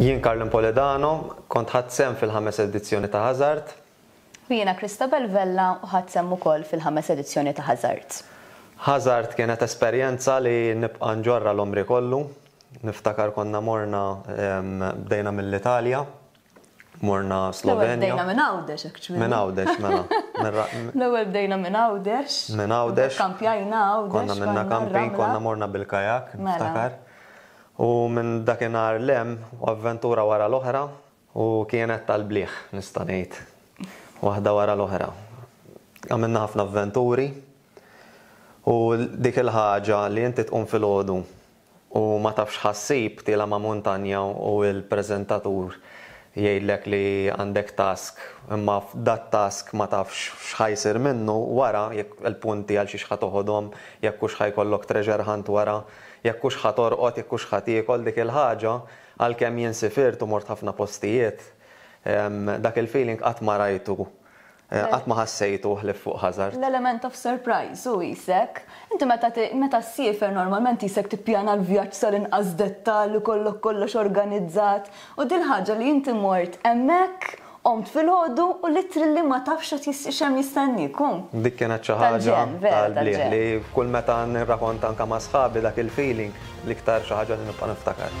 Jien Carlin Poledano, kont ħadt sehem fil-ħames edizzjoni ta' Hazard. U jiena Christabel Vella u ħadt sehem ukoll fil-ħames edizzjoni ta' Hazard. Hazard kienet esperjenza li nibqa' nġorrha l-għomri kollu. Niftakar konna morna, bdejna mill-Italja, Morna Slovenja. L-ewwel bdejna minn Għawdex actually. Minn Għawdex mela. L-ewwel bdejna minn Għawdex. Minn Għawdex. Kampjajna Għawdex. Konna minna kamping, konna morna bil-kajak, niftakar. U minn dakinhar l-hemm avventura wara l-oħra u kienet tal-bliħ nista' ngħid. Waħda wara l-oħra. Għamilna ħafna avventuri u dik il-ħaġa li inti tqum filgħodu U ma tafx ħassib tiela' ma' muntanja u l-preżentatur jgħidlek li għandek task imma dat-task ma tafx x'ħa jsir minnu wara, jekk il-punti għal xiex ħa toħodhom, jekk hux ħa jkollok treasure hunt wara, jekk hux ħa torqod, jekk hux ħa tiekol dik il-ħaġa, għalkemm jien sifirt u mort ħafna postijiet, dak il-feeling qatt ma rajtu Qatt ma ħassejtu ħlief fuq ħażart? L-element of surprise hu qisek. Inti meta meta ssiefer normalment qisek tippjana l-vjaġġ sal-inqas dettall, ikollok kollox organizzat, u din l-ħaġa li inti mort hemmhekk, qomt filgħodu u literally ma tafx qed x'hemm jistenniek, hu. Dik kienet xi ħaġa tal-blieh li kull meta nirrakonta anke ma' sħabi dak il-feeling l-iktar xi ħaġa li nibqa' niftakar.